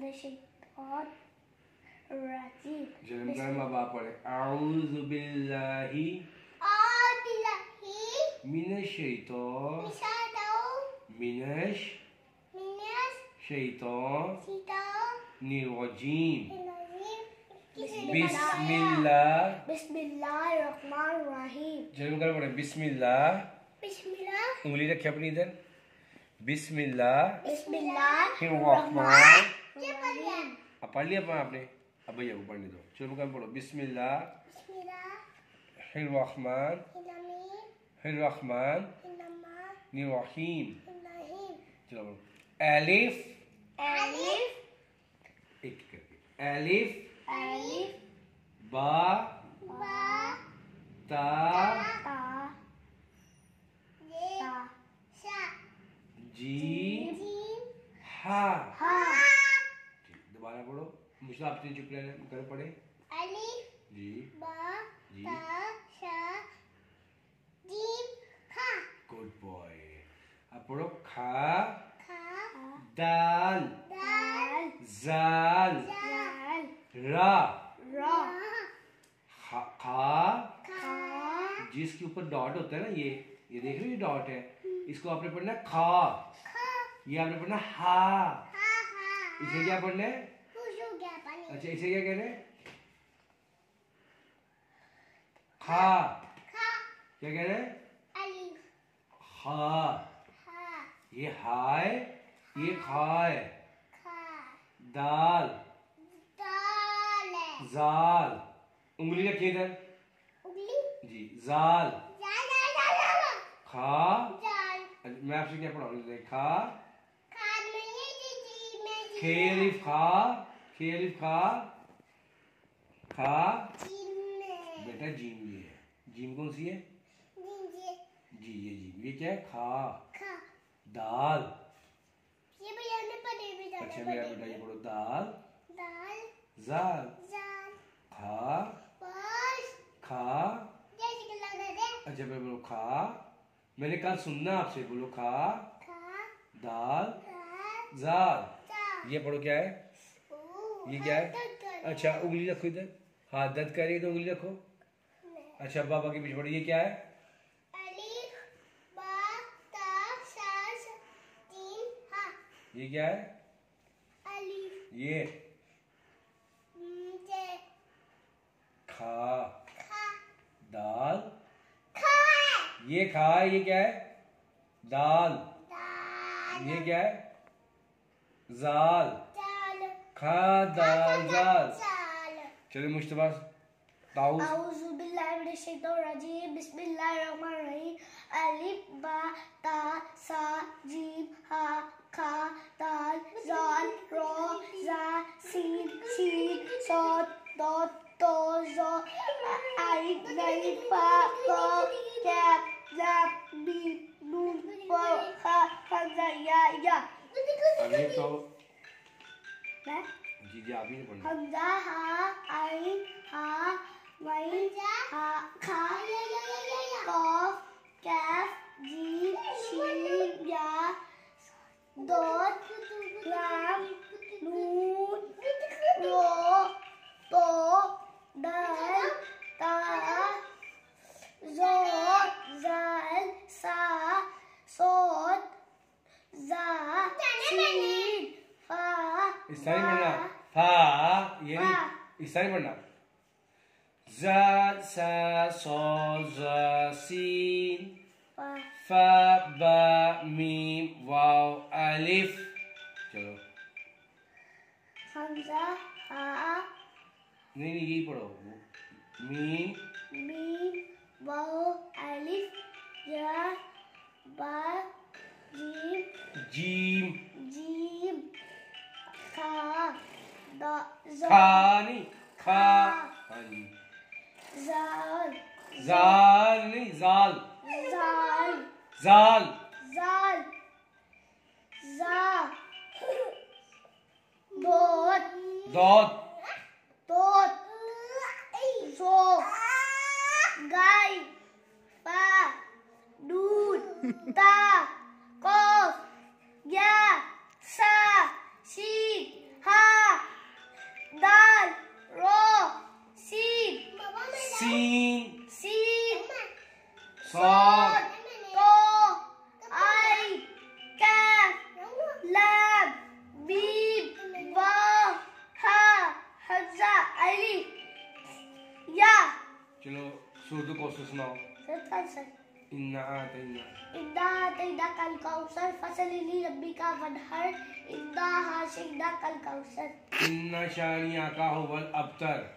من الشيطان الرجيم. جنم کرم اب آپ پڑھیں اعوذ باللہ أعوذ بالله من الشیطان من الشيطان من الشیطان الشيطان الرجیم. بسم اللہ بسم الله الرحمن الرحيم جنم کرم پڑھیں بسم اللہ بسم الله انگلی رکھیں اپنی ادھر. بسم اللہ بسم الله الرحمن اب پڑھ لیا آپ نے اب بھیا کو پڑھنے دو چلو کرم پڑھو بسم اللہ الرحمن الرحمن الرحیم چلو بولو الف ألف ایک کر کے الف ألف با با تا تا جيم ہا مجھے آپ تین چپ لینا کر پڑھے ألف جی۔ جی۔ گڈ بوائے اب پڑھو کھا۔ دال۔ دال۔ زال۔ را۔ خا جس کے اوپر ڈاٹ ہوتا ہے نا یہ۔ یہ دیکھ رہے یہ ڈاٹ ہے۔ اس کو آپ نے پڑھنا ہے کھا۔ یہ آپ نے پڑھنا ہا ہا۔ اسے کیا پڑھنا ہے؟ اچھا اسے کیا کہہ رہے کھا کیا کہہ رہے ہا یہ ہائے یہ کھائے کھا دال زال انگلی رکھیے ادھر جی زال کھا میں آپ سے کیا پڑھاؤں گا کھا کھا کھیلف کھا کھا۔ بیٹا جیم یہ ہے۔ جیم کون سی ہے؟ جی یہ جیم یہ کیا ہے؟ کھا۔ دال۔ یہ بھیا اچھا میرا بیٹا یہ پڑھو۔ دال۔ زال جال کھا۔ کھا۔ اچھا میں بولو کھا۔ میں نے کہا سننا آپ سے، بولو کھا۔ دال۔ زال یہ پڑھو کیا ہے؟ یہ کیا ہے؟ اچھا انگلی رکھو ادھر۔ ہاتھ درد کر رہی ہے تو انگلی رکھو۔ اچھا بابا کے پیچھے پڑھو یہ کیا ہے؟ یہ کیا ہے؟ یہ کھا۔ دال۔ یہ کھا یہ کیا ہے؟ دال۔ دال۔ یہ کیا ہے؟ زال۔ دال چلے مشتبہ تاؤس اعوذ باللہ من الشیطان الرجیم بسم اللہ الرحمن الرحیم الف با تا سا جیم ہا کھا دال زال را زا سین شین صاد داد تو زا عین غین فا فا کاف لام میم نون واو خا حمزہ یا یا ابھی تو میں جی جی آپ ہی پڑھنا حمزہ ہا عین ہا وین ہا کھا قاف نہیں پڑھنا فا یہ نہیں پڑھنا زال سا صا زا سین فا با میم واو الف چلو حمزہ ہا نہیں نہیں یہی پڑھو میم کھا نہیں کھا ہاں جی زال زال نہیں زال زال زال زال زا دوت دود سین سین صاد تو آئی کیف لام میم واو ہا حمزہ علی یا چلو سورت کوسٹر سناؤ ستر سے انا آتینا أعطيناك الكوثر فصل لربك وانحر إنا هاشيناك الكوثر انا شانیہ کا هو الابتر